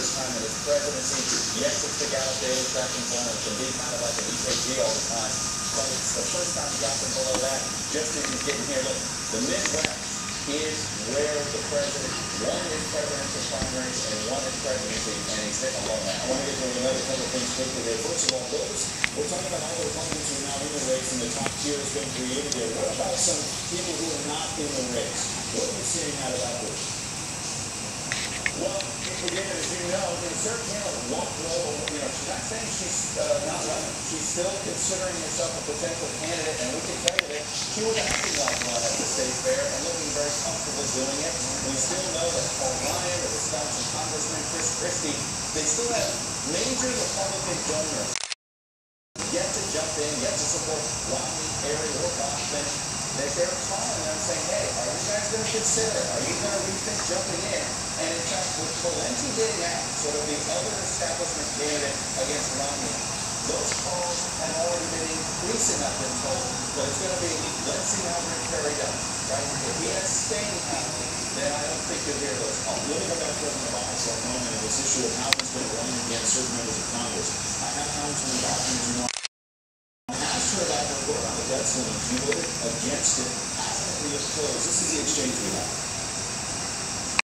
first time in his presidency. Yes, it's the Gallup Daily tracking zone. It can be kind of like an EKG all the time. But it's the first time he got dropping below that. Just as he's getting here, look, the Midwest is where the president won his presidential primaries and won his presidency, and he's sitting alone now. I want to get to another couple of things quickly there. First of all, those, we're talking about all the Republicans who are now in the race and the top tier has been created there. What about some people who are not in the race? What are you seeing out of that group? Well, again, as you know, you know, Sarah Palin won't go, you know, she's not saying she's uh, not running. She's still considering herself a potential candidate, and we can tell you that she was acting like one at the state fair and looking very comfortable doing it. We still know that Paul Ryan, the Wisconsin Congressman Chris Christie, they still have major Republican donors yet to jump in, yet to support Romney, Perry, or Bachmann. That they're calling them saying, hey, are you guys going to consider? Are you going to rethink jumping in Pawlenty getting out, sort of the other establishment candidate against Romney, those calls have already been increasing, I've been told. But it's going to be, let's see how Rick Perry does, right? If he has staying power, then I don't think you'll hear those calls. Let me go back to President Obama for a moment and this issue of how he's been running against certain members of Congress. I have Congressman know, I asked her about her vote on the debt ceiling. She voted against it, adamantly opposed. This is the exchange we had.